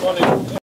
Vale.